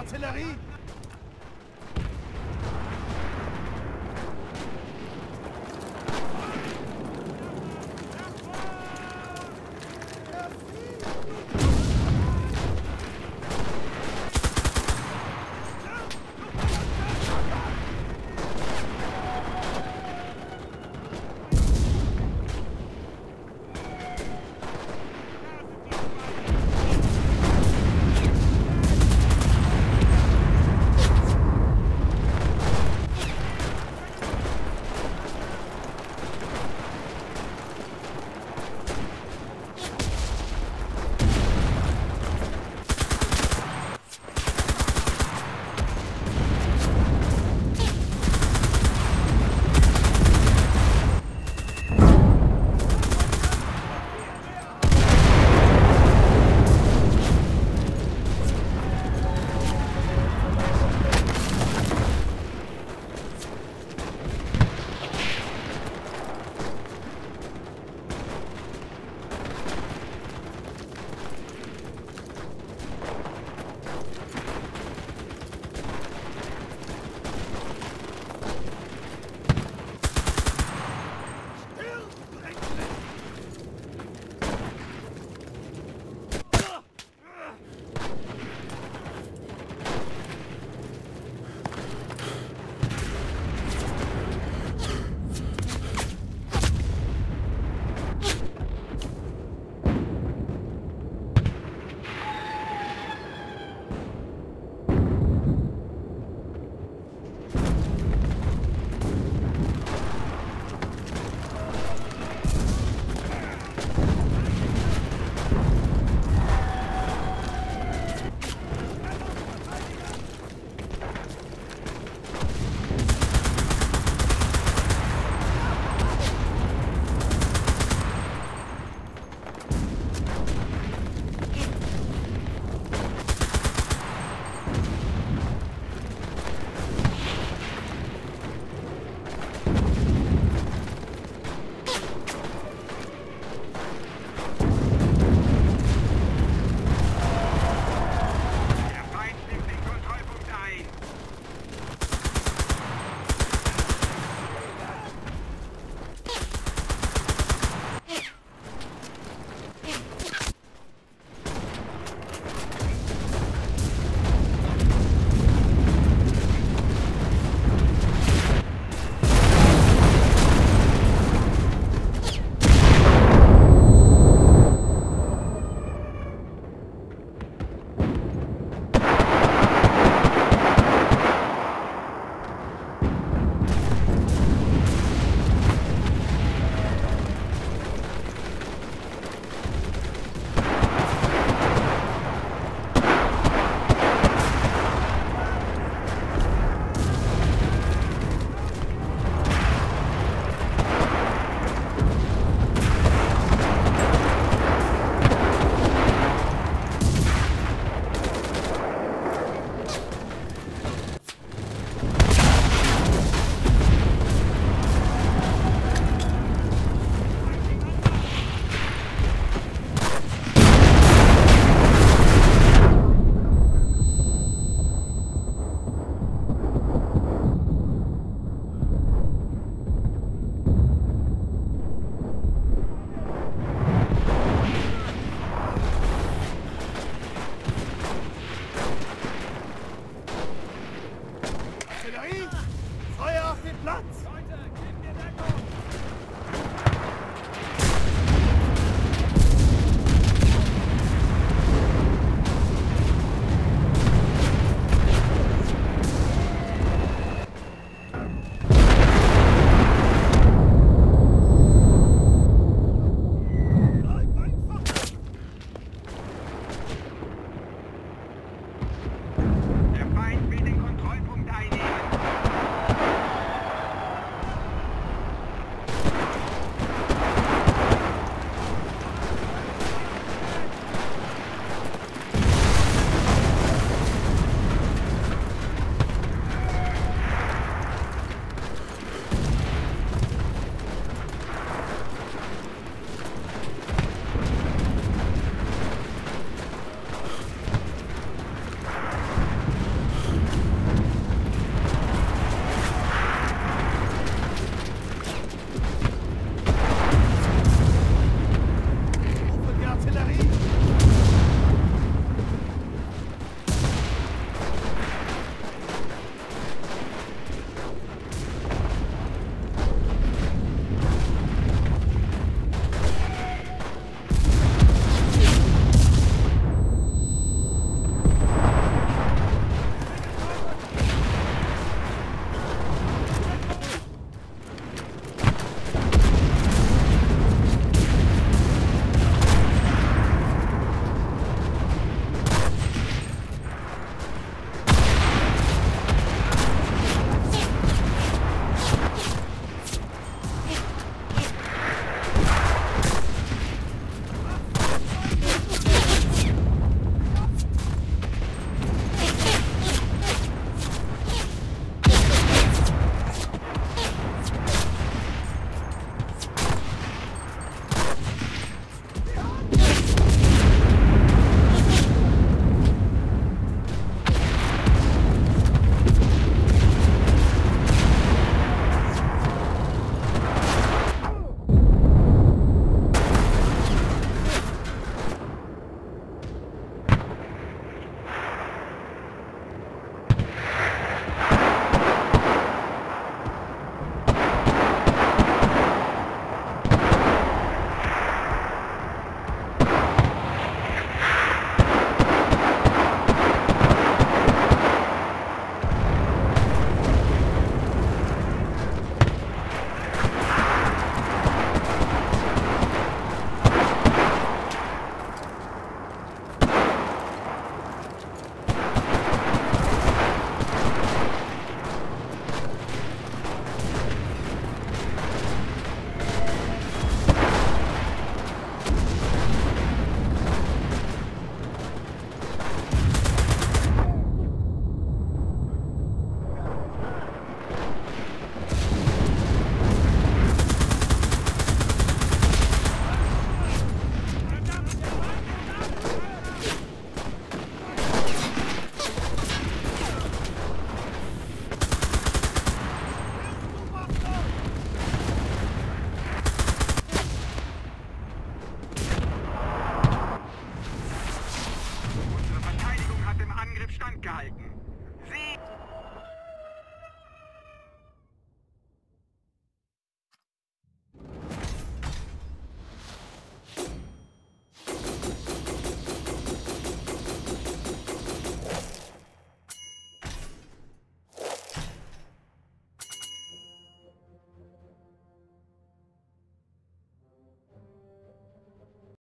l'artillerie